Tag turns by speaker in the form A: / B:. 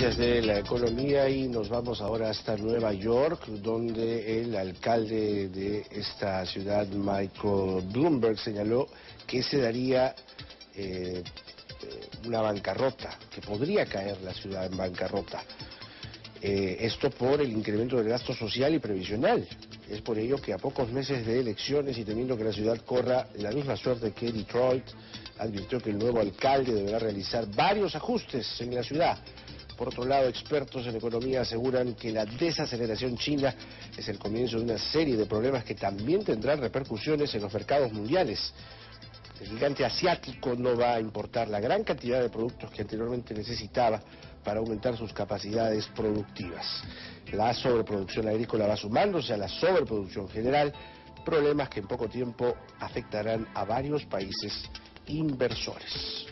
A: noticias de la economía y nos vamos ahora hasta Nueva York, donde el alcalde de esta ciudad, Michael Bloomberg, señaló que se daría eh, una bancarrota, que podría caer la ciudad en bancarrota. Eh, esto por el incremento del gasto social y previsional. Es por ello que a pocos meses de elecciones y temiendo que la ciudad corra la misma suerte que Detroit, advirtió que el nuevo alcalde deberá realizar varios ajustes en la ciudad. Por otro lado, expertos en economía aseguran que la desaceleración china es el comienzo de una serie de problemas que también tendrán repercusiones en los mercados mundiales. El gigante asiático no va a importar la gran cantidad de productos que anteriormente necesitaba para aumentar sus capacidades productivas. La sobreproducción agrícola va sumándose a la sobreproducción general, problemas que en poco tiempo afectarán a varios países inversores.